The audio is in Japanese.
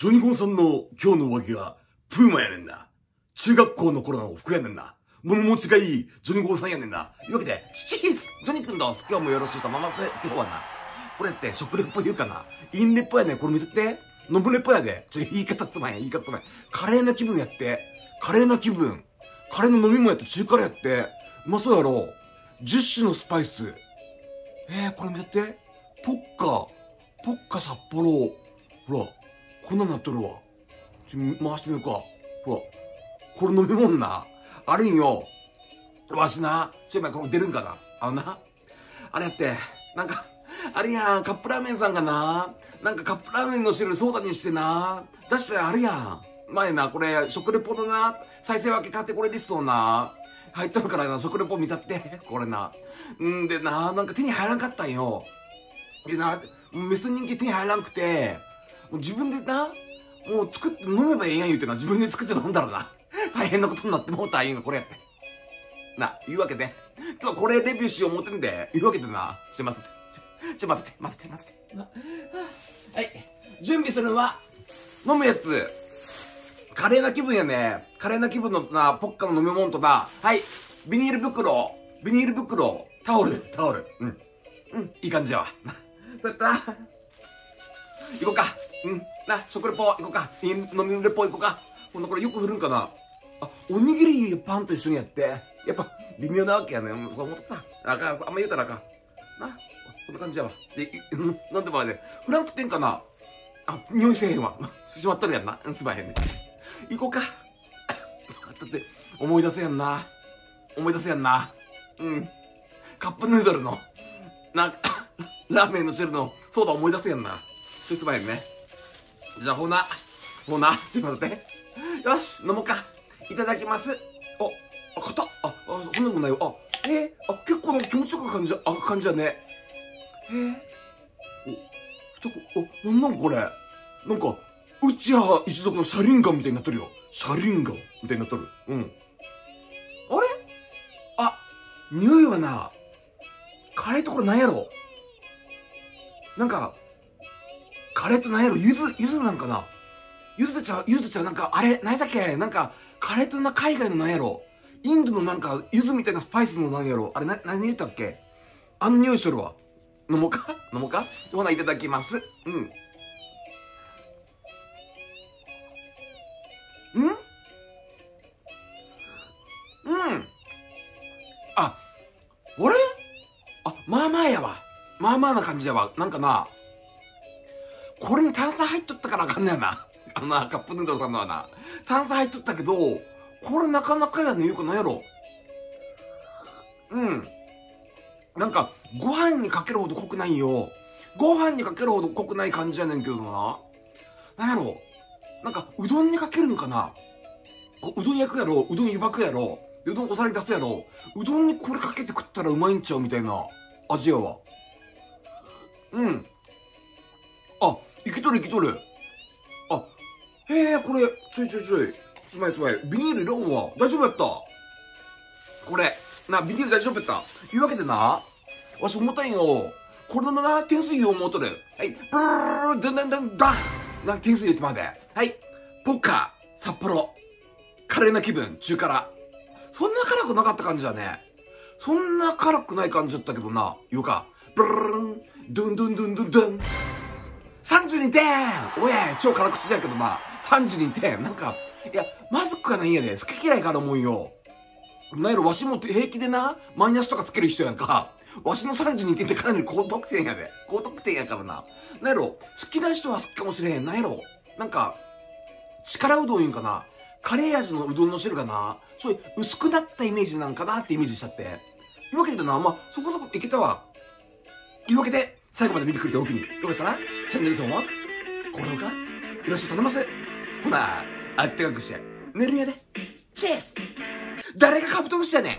ジョニゴンさんの今日の上着は、プーマやねんな。中学校の頃の服やねんな。物持ちがいい、ジョニゴンさんやねんな。いうわけで、チチースジョニー君と今日もよろしいとまませ、今日はな。これって食レポ言うかなインレポやねんこれ見てて。ノブレポやで。ちょ、言い方つまんや、言い方つまんや。カレーな気分やって。カレーな気分。カレーの飲み物やって、中華やって。うまそうやろ。10種のスパイス。えー、これ見てて。ポッカ、ポッカ札幌。ほら、こんなんなっとるわ。ちょ、回してみようか。ほら、これ飲み物な。あるんよ。わしな、ちょ、今これ出るんかなあのな。あれやって、なんか、あれやん、カップラーメンさんがな、なんかカップラーメンの汁ソーダにしてな、出したらあるやん。前な、これ、食レポのな、再生分け買ってこれリストな、入っとるからな、食レポ見たって。これな。んでな、なんか手に入らんかったんよ。でな、メス人気手に入らんくて、う自分でな、もう作って飲めばええやん言うてな、自分で作って飲んだらな、大変なことになってもうたんよ、これやって。な、いうわけで、今日はこれレビューしよう思ってんで、いうわけでな、ちょ、待って。ちょ、ちょ、待って、待って、待って。はい。準備するのは、飲むやつ。カレーな気分やね。カレーな気分のな、ポッカの飲み物とな、はい。ビニール袋、ビニール袋、タオル、タオル。うん。うん、いい感じやわ。そうやったな。行こうか。うん。な、食レポ行こうか。飲みレポ行こうか。ほんなこれよく振るんかな。あ、おにぎりパンと一緒にやって。やっぱ、微妙なわけやねん。そう思った。あかん、あんま言うたらあかん。な。こんな感じやわ。で、なんでもあれ、フランク店かなあ、匂いせえへんわ。しまったるやんな。すまへんね。行こうか。だって、思い出せやんな。思い出せやんな。うん。カップヌードルの、な、ラーメンの汁の、そうだ思い出せやんな。ちょっと前ね。じゃあ、ほな、ほな、ちょっと待って。よし、飲もうか。いただきます。お、あ、硬っ。あ、あ、そんなもないよ。あ、えー、あ、結構なんか気持ちよく感じ、あ、感じだね。えー。お、ふたこ、あ、なんなんこれ。なんか、うちは一族の車輪ガンみたいになっとるよ。車輪ガンみたいになっとる。うん。あれ？あ、匂いはな、カレーとこれなんやろなんか、カレーと何やろ？ゆず、ゆずなんかな？ゆずちゃん、ゆずちゃんなんか、あれ、何だっけ？なんか、カレーとな海外の何やろ？インドのなんか、ゆずみたいなスパイスの何やろ？あれ、な、何言ったっけ？あの匂いしとるわ。飲もうか？飲もうか？ほな、いただきます。うん。んん？うん。あ、あれあ、まあまあやわ。まあまあな感じやわ。なんかな、これに炭酸入っとったからあかんねやな。あのな、カップヌードルさんのはな。炭酸入っとったけど、これなかなかやね言うかなんやろ。うん。なんか、ご飯にかけるほど濃くないよ。ご飯にかけるほど濃くない感じやねんけどな。なんやろ。なんか、うどんにかけるんかな。うどん焼くやろ。うどん湯ばくやろ。うどんお皿に出すやろ。うどんにこれかけて食ったらうまいんちゃうみたいな味やわ。うん。あ、生きとる生きとる。あ、へえ、これ、ちょいちょいちょい。つまいつまい。ビニールいらんわ。大丈夫やった。これ、な、ビニール大丈夫やった。いうわけでな、わし重たいよ。これのな、点数言おう思うとる。はい、ブールダンダンダンダンな、点数言ってまで。はい、ポッカー、札幌。カレーな気分、中辛。そんな辛くなかった感じだね。そんな辛くない感じだったけどな、言うか。ブルルルン、ドゥンドゥンドゥンドゥンドゥン。32点おや超辛口だけどな、32点なんか、いや、まずくはないんやで、好き嫌いから思うよ。なんやろ、わしも平気でな、マイナスとかつける人やんか。わしの32点ってかなり高得点やで。高得点やからな。なんやろ、好きな人は好きかもしれへん。なんやろ、なんか、力うどん言うんかな。カレー味のうどんの汁がな、ちょい薄くなったイメージなんかなってイメージしちゃって。いうわけでな、まあ、そこそこいけたわ。いうわけで、最後まで見てくれておきに。よかったら、チャンネル登録、高評価、よろしく頼ます。ほな、あったかくして、寝るやで。チェス誰がカブトムシやねん